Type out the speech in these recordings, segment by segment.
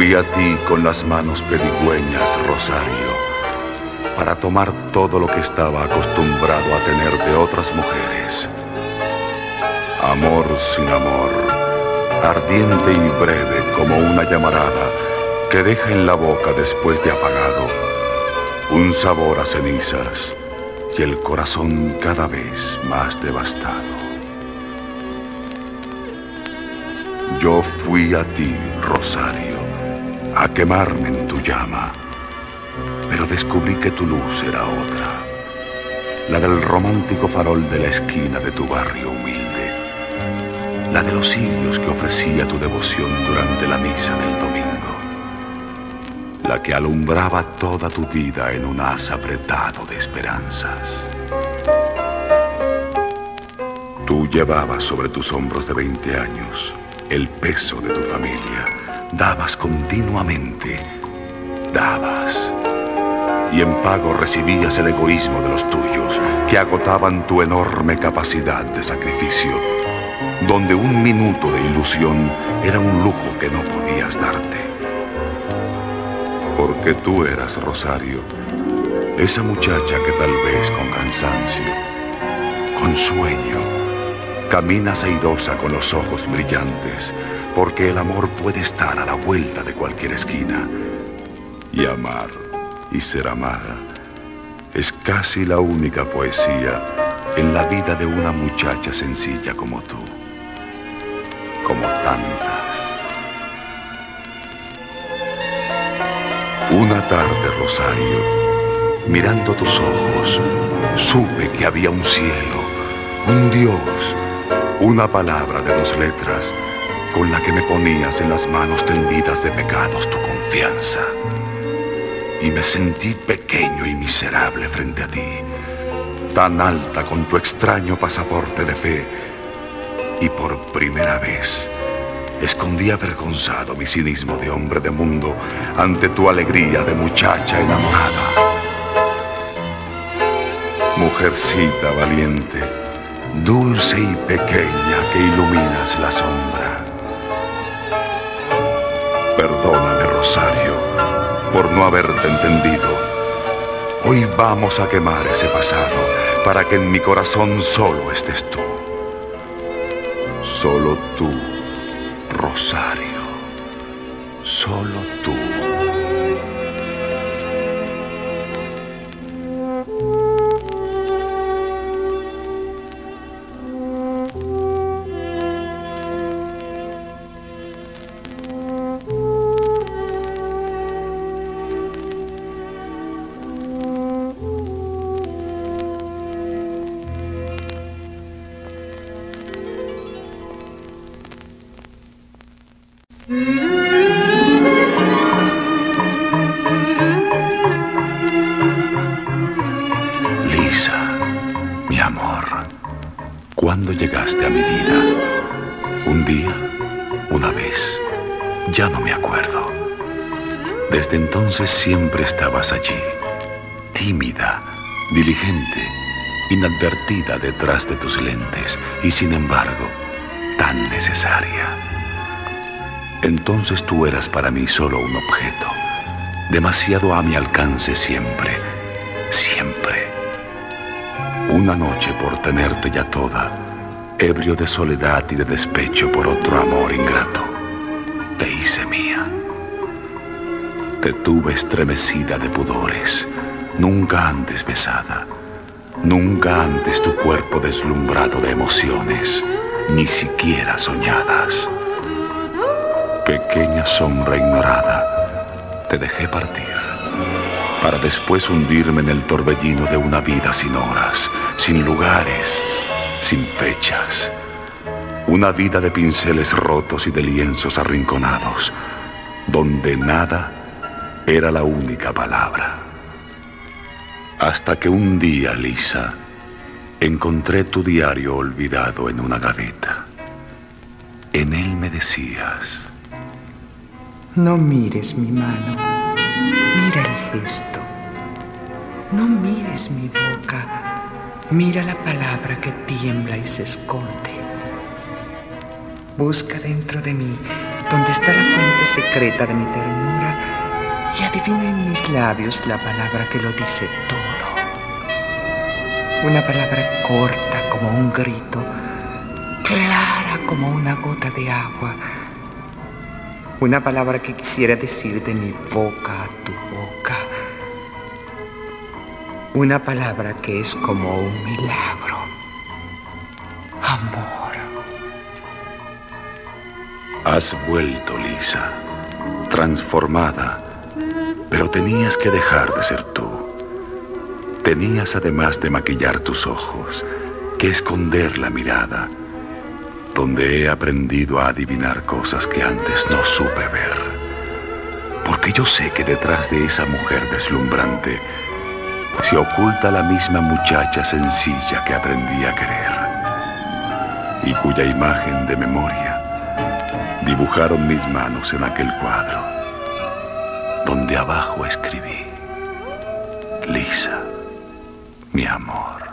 fui a ti con las manos pedigüeñas, Rosario, para tomar todo lo que estaba acostumbrado a tener de otras mujeres. Amor sin amor, ardiente y breve como una llamarada que deja en la boca después de apagado un sabor a cenizas y el corazón cada vez más devastado. Yo fui a ti, Rosario, a quemarme en tu llama, pero descubrí que tu luz era otra, la del romántico farol de la esquina de tu barrio humilde, la de los cirios que ofrecía tu devoción durante la misa del domingo, la que alumbraba toda tu vida en un haz apretado de esperanzas. Tú llevabas sobre tus hombros de 20 años el peso de tu familia. Dabas continuamente, dabas. Y en pago recibías el egoísmo de los tuyos, que agotaban tu enorme capacidad de sacrificio, donde un minuto de ilusión era un lujo que no podías darte. Porque tú eras, Rosario, esa muchacha que tal vez con cansancio, con sueño, Caminas airosa con los ojos brillantes, porque el amor puede estar a la vuelta de cualquier esquina. Y amar y ser amada es casi la única poesía en la vida de una muchacha sencilla como tú, como tantas. Una tarde, Rosario, mirando tus ojos, supe que había un cielo, un Dios, una palabra de dos letras con la que me ponías en las manos tendidas de pecados tu confianza. Y me sentí pequeño y miserable frente a ti, tan alta con tu extraño pasaporte de fe. Y por primera vez escondí avergonzado mi cinismo de hombre de mundo ante tu alegría de muchacha enamorada. Mujercita valiente, dulce y pequeña que iluminas la sombra. Perdóname, Rosario, por no haberte entendido. Hoy vamos a quemar ese pasado para que en mi corazón solo estés tú. Solo tú, Rosario. Solo tú. Siempre estabas allí, tímida, diligente, inadvertida detrás de tus lentes y sin embargo tan necesaria. Entonces tú eras para mí solo un objeto, demasiado a mi alcance siempre, siempre. Una noche por tenerte ya toda, ebrio de soledad y de despecho por otro amor ingrato, te hice mía. Te tuve estremecida de pudores, nunca antes besada, nunca antes tu cuerpo deslumbrado de emociones, ni siquiera soñadas. Pequeña sombra ignorada, te dejé partir, para después hundirme en el torbellino de una vida sin horas, sin lugares, sin fechas. Una vida de pinceles rotos y de lienzos arrinconados, donde nada era la única palabra. Hasta que un día, Lisa, encontré tu diario olvidado en una gaveta. En él me decías, No mires mi mano, mira el gesto. No mires mi boca, mira la palabra que tiembla y se esconde. Busca dentro de mí, donde está la fuente secreta de mi ternura, y adivina en mis labios la palabra que lo dice todo. Una palabra corta como un grito, clara como una gota de agua una palabra que quisiera decir de mi boca a tu boca. Una palabra que es como un milagro. Amor. Has vuelto, Lisa, transformada, pero tenías que dejar de ser tú. Tenías además de maquillar tus ojos, que esconder la mirada donde he aprendido a adivinar cosas que antes no supe ver. Porque yo sé que detrás de esa mujer deslumbrante se oculta la misma muchacha sencilla que aprendí a querer y cuya imagen de memoria dibujaron mis manos en aquel cuadro, donde abajo escribí, Lisa, mi amor.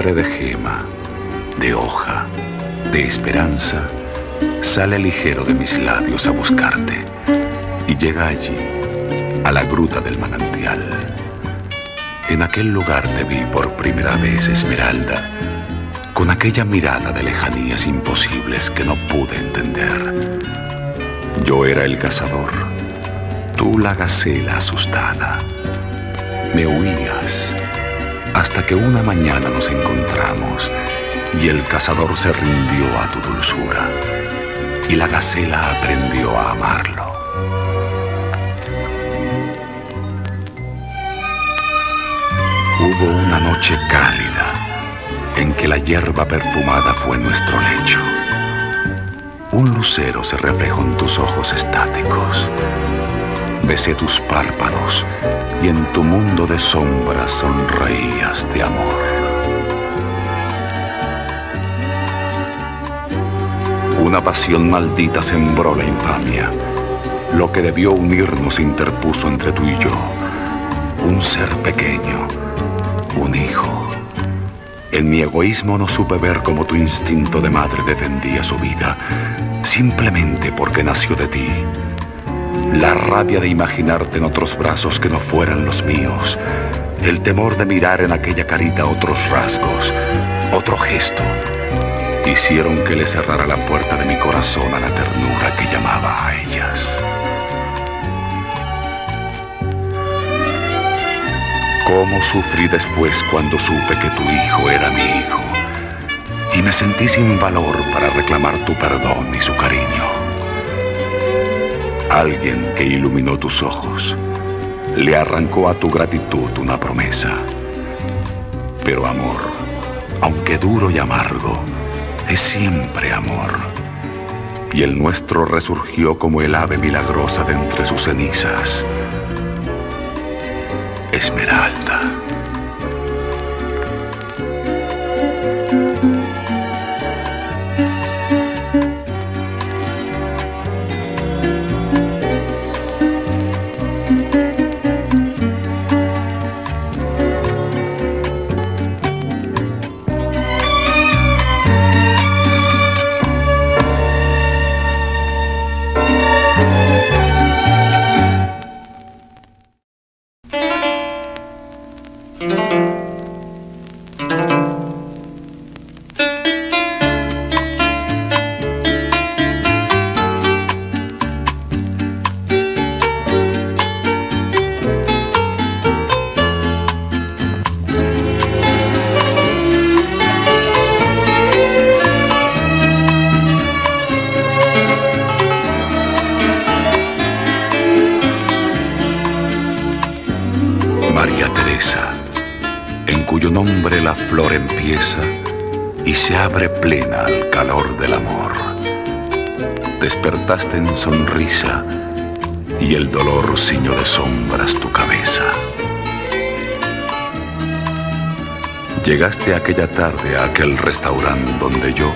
De gema, de hoja, de esperanza, sale ligero de mis labios a buscarte y llega allí, a la gruta del manantial. En aquel lugar te vi por primera vez, Esmeralda, con aquella mirada de lejanías imposibles que no pude entender. Yo era el cazador, tú la gacela asustada. Me huías hasta que una mañana nos encontramos y el cazador se rindió a tu dulzura y la gacela aprendió a amarlo. Hubo una noche cálida en que la hierba perfumada fue nuestro lecho. Un lucero se reflejó en tus ojos estáticos. Besé tus párpados y en tu mundo de sombras sonreías de amor. Una pasión maldita sembró la infamia. Lo que debió unirnos interpuso entre tú y yo. Un ser pequeño, un hijo. En mi egoísmo no supe ver cómo tu instinto de madre defendía su vida, simplemente porque nació de ti. La rabia de imaginarte en otros brazos que no fueran los míos. El temor de mirar en aquella carita otros rasgos, otro gesto, hicieron que le cerrara la puerta de mi corazón a la ternura que llamaba a ellas. Cómo sufrí después cuando supe que tu hijo era mi hijo y me sentí sin valor para reclamar tu perdón y su cariño. Alguien que iluminó tus ojos le arrancó a tu gratitud una promesa. Pero amor, aunque duro y amargo, es siempre amor. Y el nuestro resurgió como el ave milagrosa de entre sus cenizas. Esmeralda. En sonrisa y el dolor ciñó de sombras tu cabeza. Llegaste aquella tarde a aquel restaurante donde yo,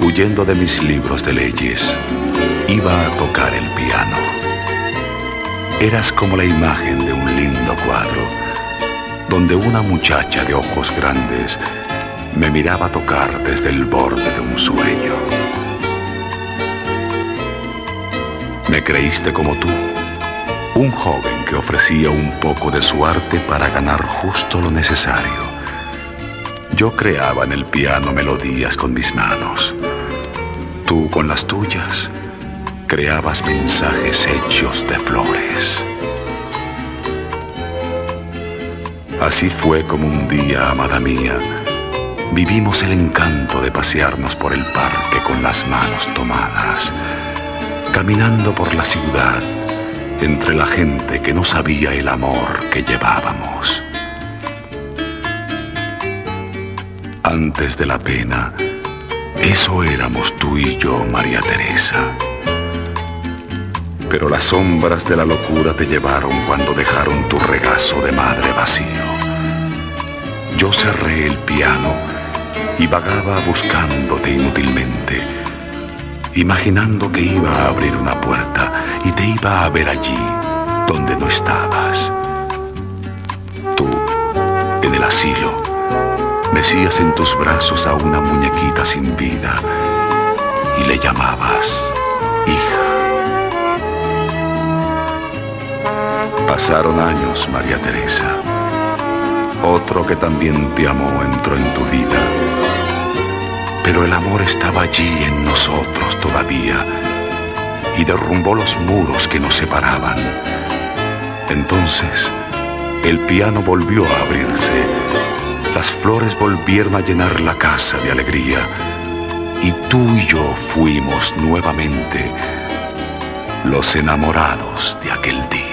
huyendo de mis libros de leyes, iba a tocar el piano. Eras como la imagen de un lindo cuadro, donde una muchacha de ojos grandes me miraba tocar desde el borde de un sueño. Me creíste como tú, un joven que ofrecía un poco de su arte para ganar justo lo necesario. Yo creaba en el piano melodías con mis manos. Tú con las tuyas creabas mensajes hechos de flores. Así fue como un día, amada mía, vivimos el encanto de pasearnos por el parque con las manos tomadas, caminando por la ciudad entre la gente que no sabía el amor que llevábamos. Antes de la pena, eso éramos tú y yo, María Teresa. Pero las sombras de la locura te llevaron cuando dejaron tu regazo de madre vacío. Yo cerré el piano y vagaba buscándote inútilmente, imaginando que iba a abrir una puerta y te iba a ver allí donde no estabas. Tú, en el asilo, mecías en tus brazos a una muñequita sin vida y le llamabas hija. Pasaron años, María Teresa. Otro que también te amó entró en tu vida. Pero el amor estaba allí en nosotros todavía y derrumbó los muros que nos separaban. Entonces, el piano volvió a abrirse. Las flores volvieron a llenar la casa de alegría. Y tú y yo fuimos nuevamente los enamorados de aquel día.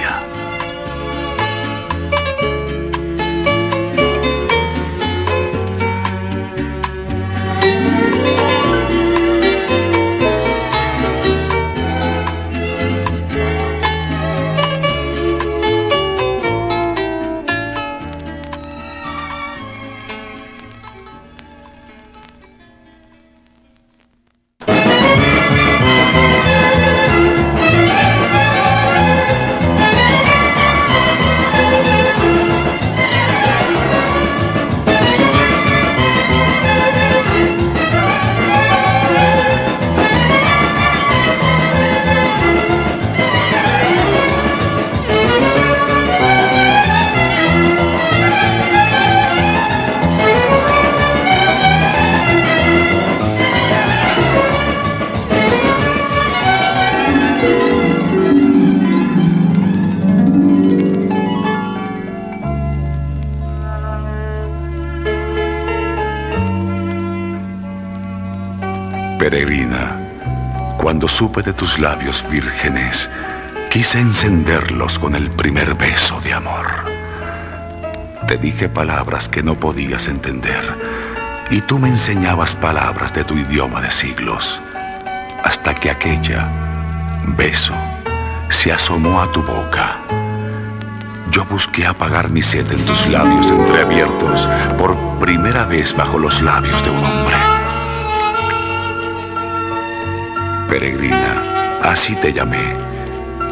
Cuando supe de tus labios vírgenes, quise encenderlos con el primer beso de amor. Te dije palabras que no podías entender y tú me enseñabas palabras de tu idioma de siglos, hasta que aquella, beso, se asomó a tu boca. Yo busqué apagar mi sed en tus labios entreabiertos por primera vez bajo los labios de un hombre. Peregrina, así te llamé,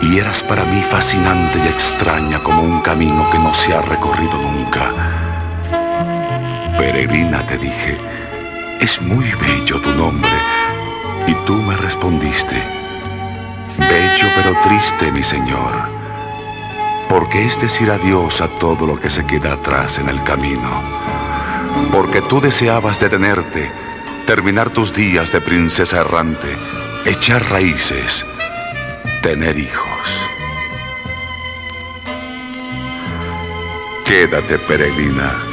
y eras para mí fascinante y extraña como un camino que no se ha recorrido nunca. Peregrina, te dije, es muy bello tu nombre, y tú me respondiste, bello pero triste, mi señor, porque es decir adiós a todo lo que se queda atrás en el camino, porque tú deseabas detenerte, terminar tus días de princesa errante, echar raíces, tener hijos. Quédate, peregrina.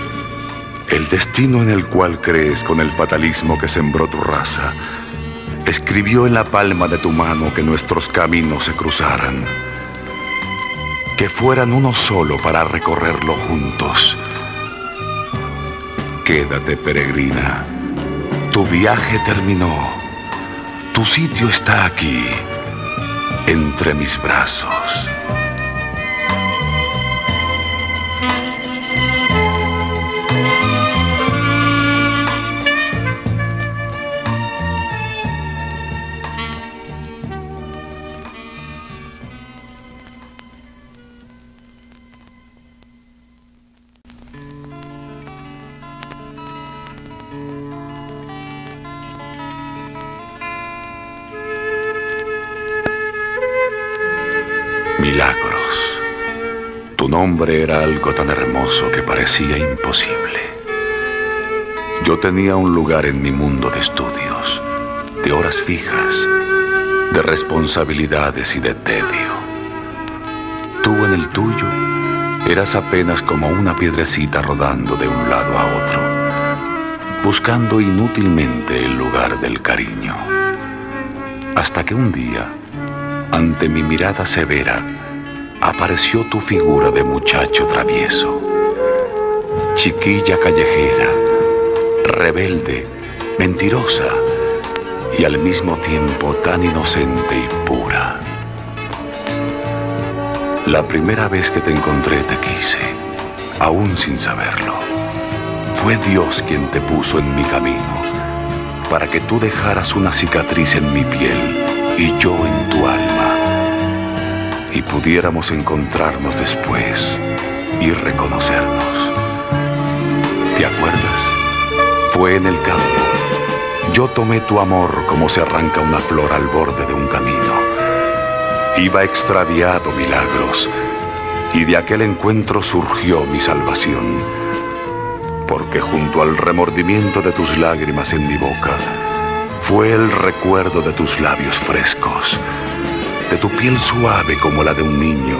El destino en el cual crees con el fatalismo que sembró tu raza, escribió en la palma de tu mano que nuestros caminos se cruzaran, que fueran uno solo para recorrerlo juntos. Quédate, peregrina. Tu viaje terminó. Tu sitio está aquí, entre mis brazos. Nombre era algo tan hermoso que parecía imposible. Yo tenía un lugar en mi mundo de estudios, de horas fijas, de responsabilidades y de tedio. Tú en el tuyo eras apenas como una piedrecita rodando de un lado a otro, buscando inútilmente el lugar del cariño. Hasta que un día, ante mi mirada severa, apareció tu figura de muchacho travieso. Chiquilla callejera, rebelde, mentirosa y al mismo tiempo tan inocente y pura. La primera vez que te encontré te quise, aún sin saberlo. Fue Dios quien te puso en mi camino para que tú dejaras una cicatriz en mi piel y yo en tu alma pudiéramos encontrarnos después y reconocernos. ¿Te acuerdas? Fue en el campo. Yo tomé tu amor como se arranca una flor al borde de un camino. Iba extraviado milagros y de aquel encuentro surgió mi salvación. Porque junto al remordimiento de tus lágrimas en mi boca, fue el recuerdo de tus labios frescos de tu piel suave como la de un niño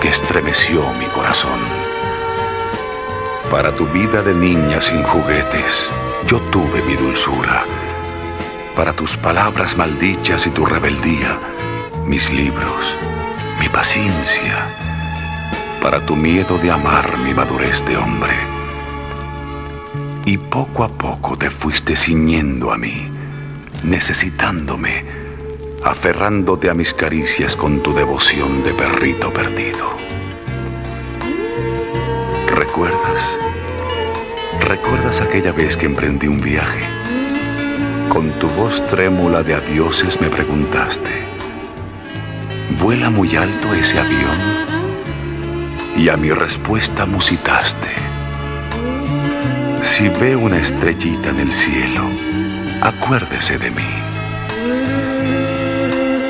que estremeció mi corazón. Para tu vida de niña sin juguetes, yo tuve mi dulzura. Para tus palabras maldichas y tu rebeldía, mis libros, mi paciencia. Para tu miedo de amar mi madurez de hombre. Y poco a poco te fuiste ciñendo a mí, necesitándome aferrándote a mis caricias con tu devoción de perrito perdido. ¿Recuerdas? ¿Recuerdas aquella vez que emprendí un viaje? Con tu voz trémula de adioses me preguntaste, ¿vuela muy alto ese avión? Y a mi respuesta musitaste, si ve una estrellita en el cielo, acuérdese de mí.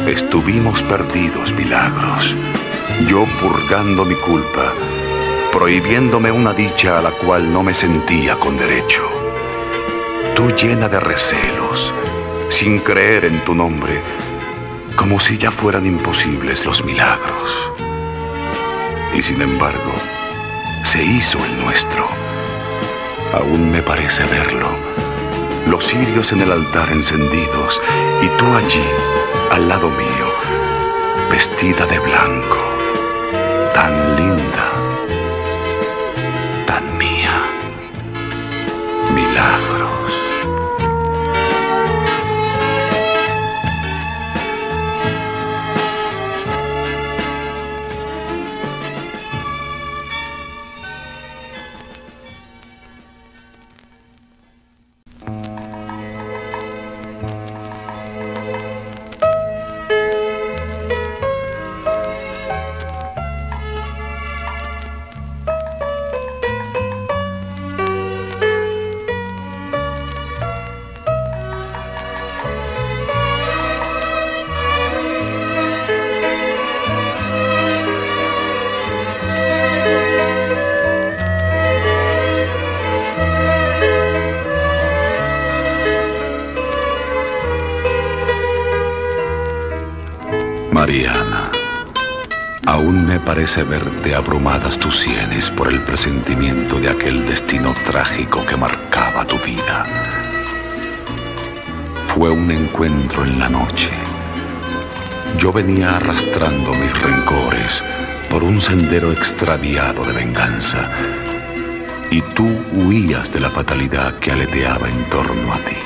Estuvimos perdidos, milagros. Yo purgando mi culpa, prohibiéndome una dicha a la cual no me sentía con derecho. Tú llena de recelos, sin creer en tu nombre, como si ya fueran imposibles los milagros. Y sin embargo, se hizo el nuestro. Aún me parece verlo. Los cirios en el altar encendidos y tú allí al lado mío, vestida de blanco, tan linda, tan mía, milagros. Parece verte abrumadas tus sienes por el presentimiento de aquel destino trágico que marcaba tu vida. Fue un encuentro en la noche. Yo venía arrastrando mis rencores por un sendero extraviado de venganza y tú huías de la fatalidad que aleteaba en torno a ti.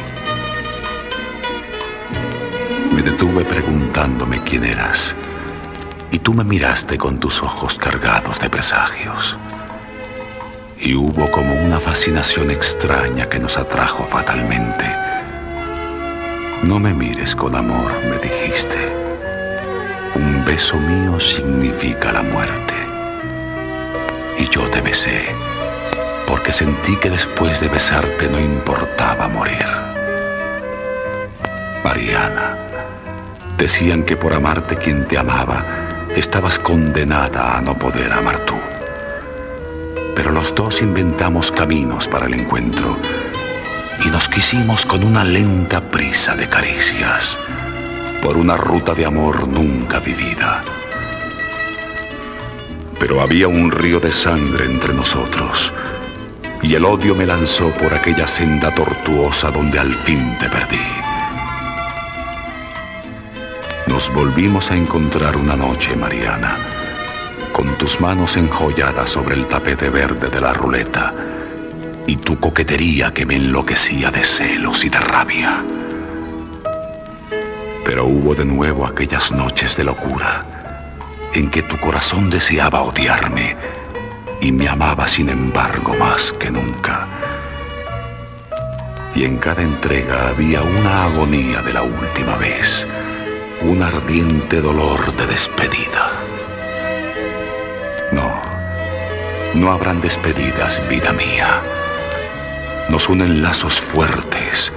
Me detuve preguntándome quién eras y tú me miraste con tus ojos cargados de presagios. Y hubo como una fascinación extraña que nos atrajo fatalmente. No me mires con amor, me dijiste. Un beso mío significa la muerte. Y yo te besé, porque sentí que después de besarte no importaba morir. Mariana, decían que por amarte quien te amaba, estabas condenada a no poder amar tú. Pero los dos inventamos caminos para el encuentro y nos quisimos con una lenta prisa de caricias por una ruta de amor nunca vivida. Pero había un río de sangre entre nosotros y el odio me lanzó por aquella senda tortuosa donde al fin te perdí. Nos volvimos a encontrar una noche, Mariana, con tus manos enjolladas sobre el tapete verde de la ruleta y tu coquetería que me enloquecía de celos y de rabia. Pero hubo de nuevo aquellas noches de locura en que tu corazón deseaba odiarme y me amaba sin embargo más que nunca. Y en cada entrega había una agonía de la última vez un ardiente dolor de despedida. No, no habrán despedidas, vida mía. Nos unen lazos fuertes,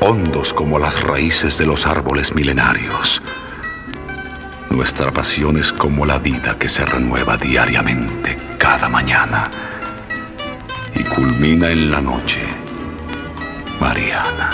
hondos como las raíces de los árboles milenarios. Nuestra pasión es como la vida que se renueva diariamente, cada mañana, y culmina en la noche, Mariana.